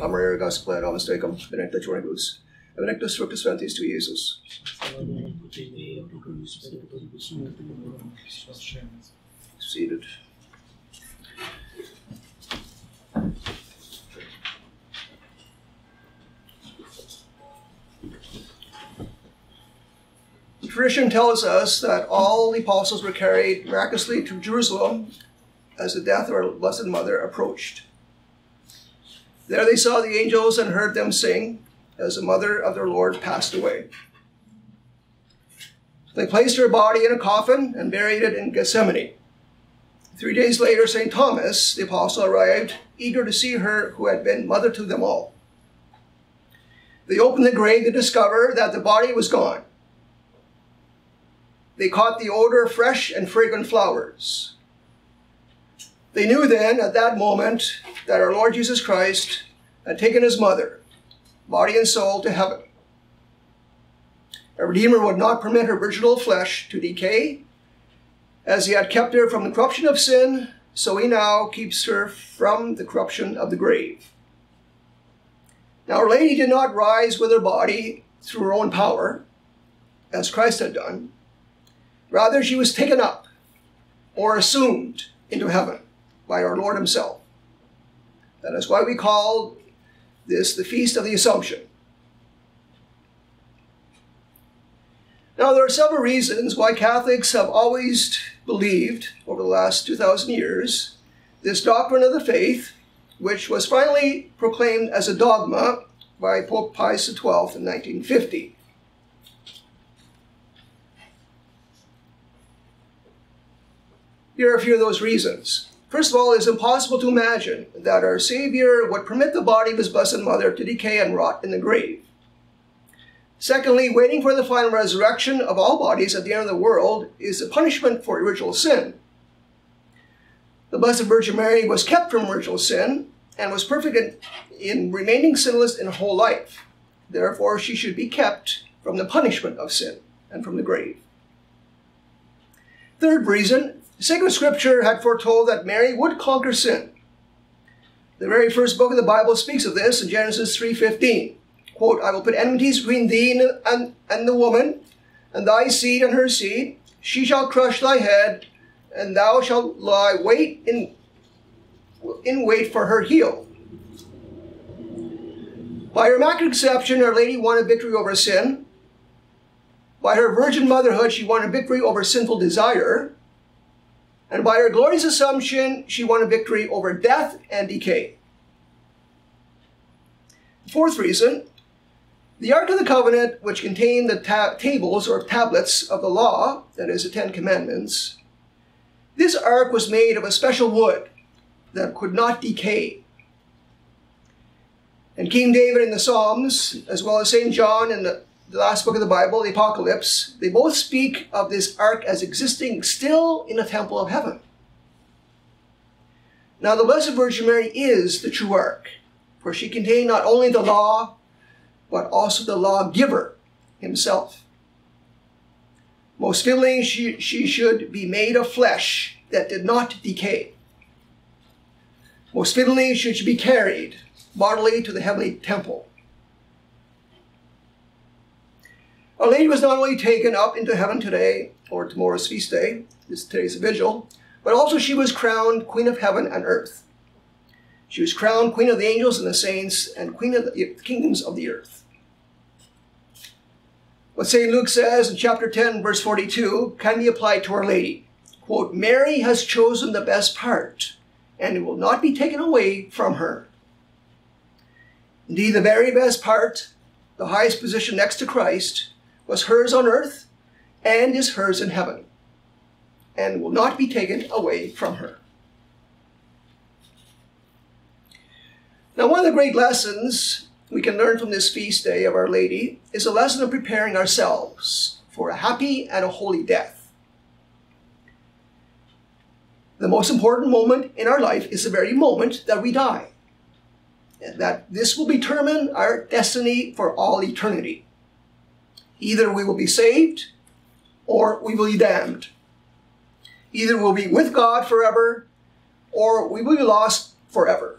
Amare Gospel Domus Tecum, Benedicta Joribus, Benedictus Fructus Ventris tu Jesus. Seated. Tradition tells us that all the apostles were carried miraculously to Jerusalem as the death of our Blessed Mother approached. There they saw the angels and heard them sing as the mother of their Lord passed away. They placed her body in a coffin and buried it in Gethsemane. Three days later, St. Thomas, the apostle, arrived, eager to see her who had been mother to them all. They opened the grave to discover that the body was gone. They caught the odor of fresh and fragrant flowers. They knew then, at that moment, that our Lord Jesus Christ had taken his mother, body and soul, to heaven. A Redeemer would not permit her virginal flesh to decay. As he had kept her from the corruption of sin, so he now keeps her from the corruption of the grave. Now, Our Lady did not rise with her body through her own power, as Christ had done. Rather, she was taken up or assumed into heaven by our Lord Himself. That is why we call this the Feast of the Assumption. Now, there are several reasons why Catholics have always believed over the last 2,000 years this doctrine of the faith, which was finally proclaimed as a dogma by Pope Pius XII in 1950. Here are a few of those reasons. First of all, it is impossible to imagine that our Savior would permit the body of his Blessed Mother to decay and rot in the grave. Secondly, waiting for the final resurrection of all bodies at the end of the world is a punishment for original sin. The Blessed Virgin Mary was kept from original sin and was perfect in, in remaining sinless in her whole life. Therefore, she should be kept from the punishment of sin and from the grave. Third reason, Sacred Scripture had foretold that Mary would conquer sin. The very first book of the Bible speaks of this in Genesis 3.15. Quote, I will put enmities between thee and, and the woman, and thy seed and her seed. She shall crush thy head, and thou shalt lie wait in, in wait for her heel. By her immaculate conception, Our Lady won a victory over sin. By her virgin motherhood, she won a victory over sinful desire. And by her glorious assumption, she won a victory over death and decay. Fourth reason, the Ark of the Covenant, which contained the ta tables or tablets of the law, that is, the Ten Commandments, this ark was made of a special wood that could not decay. And King David in the Psalms, as well as St. John in the the last book of the Bible, the Apocalypse, they both speak of this ark as existing still in the temple of heaven. Now, the Blessed Virgin Mary is the true ark, for she contained not only the law, but also the lawgiver himself. Most fittingly, she, she should be made of flesh that did not decay. Most fittingly, she should be carried bodily to the heavenly temple. Our Lady was not only taken up into heaven today, or tomorrow's feast day, this today's vigil, but also she was crowned Queen of Heaven and Earth. She was crowned Queen of the angels and the saints, and Queen of the kingdoms of the earth. What St. Luke says in chapter 10, verse 42, can be applied to Our Lady. Quote, Mary has chosen the best part, and it will not be taken away from her. Indeed, the very best part, the highest position next to Christ, was hers on earth and is hers in heaven, and will not be taken away from her. Now, one of the great lessons we can learn from this feast day of Our Lady is a lesson of preparing ourselves for a happy and a holy death. The most important moment in our life is the very moment that we die. And that this will determine our destiny for all eternity. Either we will be saved or we will be damned. Either we'll be with God forever or we will be lost forever.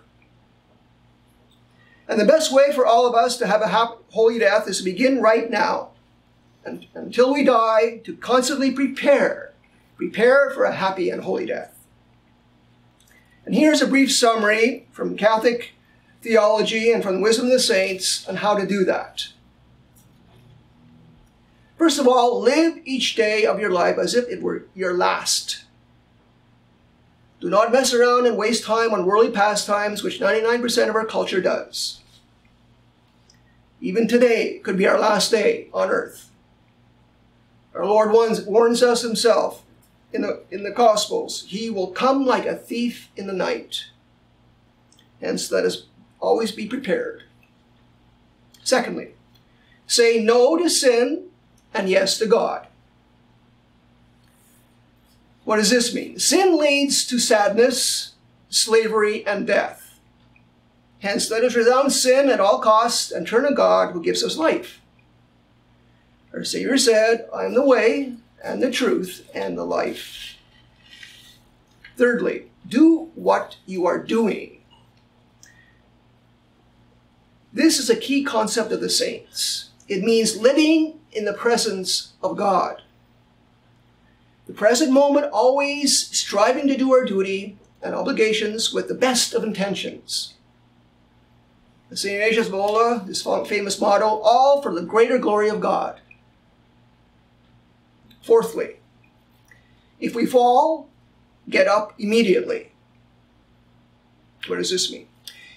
And the best way for all of us to have a happy, holy death is to begin right now. And until we die, to constantly prepare, prepare for a happy and holy death. And here's a brief summary from Catholic theology and from the wisdom of the saints on how to do that. First of all, live each day of your life as if it were your last. Do not mess around and waste time on worldly pastimes, which 99% of our culture does. Even today could be our last day on earth. Our Lord warns us himself in the, in the Gospels. He will come like a thief in the night. Hence, let us always be prepared. Secondly, say no to sin and yes to God. What does this mean? Sin leads to sadness, slavery, and death. Hence, let us renounce sin at all costs and turn to God who gives us life. Our Savior said, I am the way and the truth and the life. Thirdly, do what you are doing. This is a key concept of the saints. It means living in the presence of God. The present moment, always striving to do our duty and obligations with the best of intentions. St. Ignatius of Loyola, this famous motto, all for the greater glory of God. Fourthly, if we fall, get up immediately. What does this mean?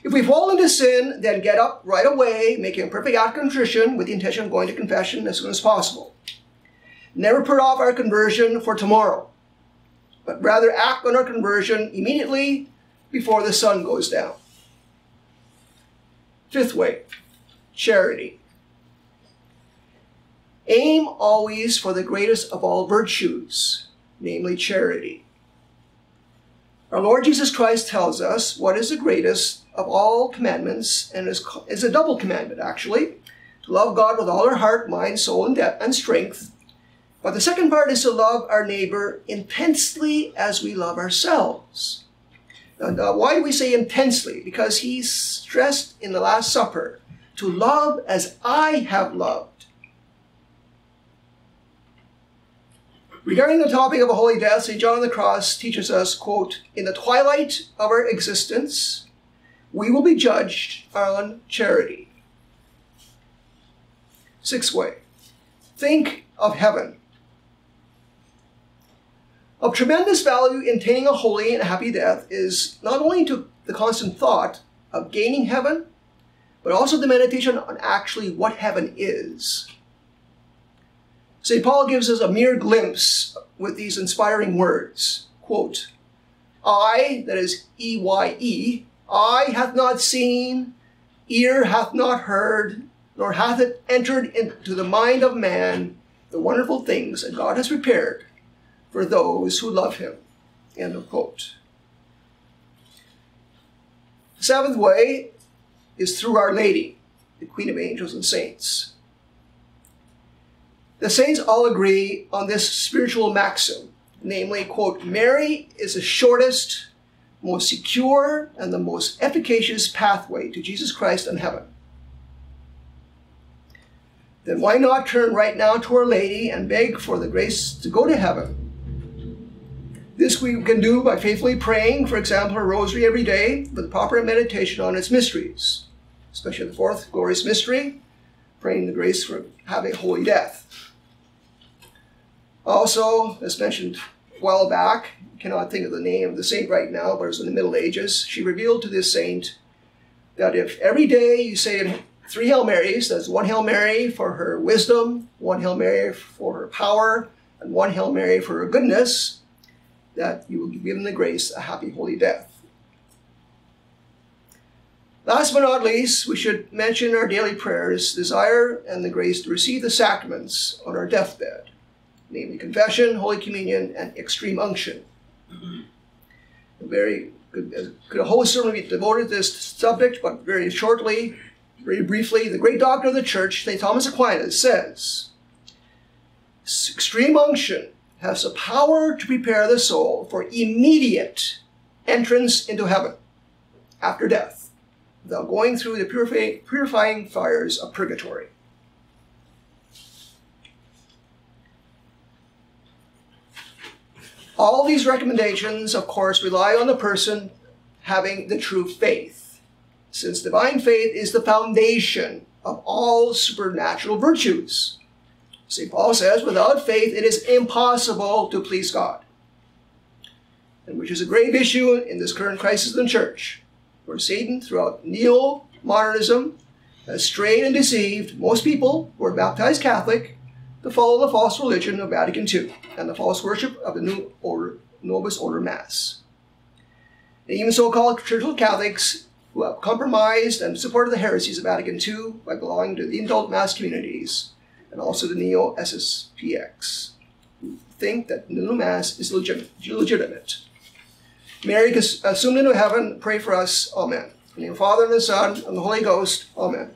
If we fall into sin, then get up right away, making a perfect act of contrition with the intention of going to confession as soon as possible. Never put off our conversion for tomorrow, but rather act on our conversion immediately before the sun goes down. Fifth way, charity. Aim always for the greatest of all virtues, namely charity. Our Lord Jesus Christ tells us what is the greatest of all commandments, and is, is a double commandment, actually, to love God with all our heart, mind, soul, and, depth, and strength, but the second part is to love our neighbor intensely as we love ourselves. And uh, why do we say intensely? Because he stressed in the Last Supper to love as I have loved. Regarding the topic of a holy death, St. John of the Cross teaches us, quote, In the twilight of our existence, we will be judged on charity. Sixth way, think of heaven. Of tremendous value in attaining a holy and happy death is not only to the constant thought of gaining heaven, but also the meditation on actually what heaven is. St. Paul gives us a mere glimpse with these inspiring words. Quote, I, that is E-Y-E, eye hath not seen, ear hath not heard, nor hath it entered into the mind of man the wonderful things that God has prepared for those who love him. End of quote. The seventh way is through Our Lady, the Queen of Angels and Saints. The saints all agree on this spiritual maxim, namely, quote, Mary is the shortest, most secure, and the most efficacious pathway to Jesus Christ and heaven. Then why not turn right now to Our Lady and beg for the grace to go to heaven this we can do by faithfully praying, for example, a rosary every day with proper meditation on its mysteries, especially the fourth glorious mystery, praying the grace for having a holy death. Also, as mentioned a while back, cannot think of the name of the saint right now, but it was in the Middle Ages, she revealed to this saint that if every day you say three Hail Marys, that's one Hail Mary for her wisdom, one Hail Mary for her power, and one Hail Mary for her goodness, that you will be given the grace a happy holy death. Last but not least, we should mention our daily prayers, desire, and the grace to receive the sacraments on our deathbed, namely confession, Holy Communion, and extreme unction. Mm-hmm. Very good, could a whole sermon be devoted to this subject, but very shortly, very briefly, the great doctor of the church, St. Thomas Aquinas, says, extreme unction has the power to prepare the soul for immediate entrance into heaven after death, without going through the purifying fires of purgatory. All these recommendations, of course, rely on the person having the true faith, since divine faith is the foundation of all supernatural virtues. St. Paul says, without faith, it is impossible to please God. And which is a grave issue in this current crisis in the church, where Satan, throughout neo modernism, has strayed and deceived most people who are baptized Catholic to follow the false religion of Vatican II and the false worship of the new order, Novus Ordo Mass. And even so-called church Catholics who have compromised and supported the heresies of Vatican II by belonging to the indult mass communities and also the neo-SSPX, who think that the new mass is legit, legitimate. Mary, assumed into heaven, pray for us. Amen. In the Father, and the Son, and the Holy Ghost. Amen.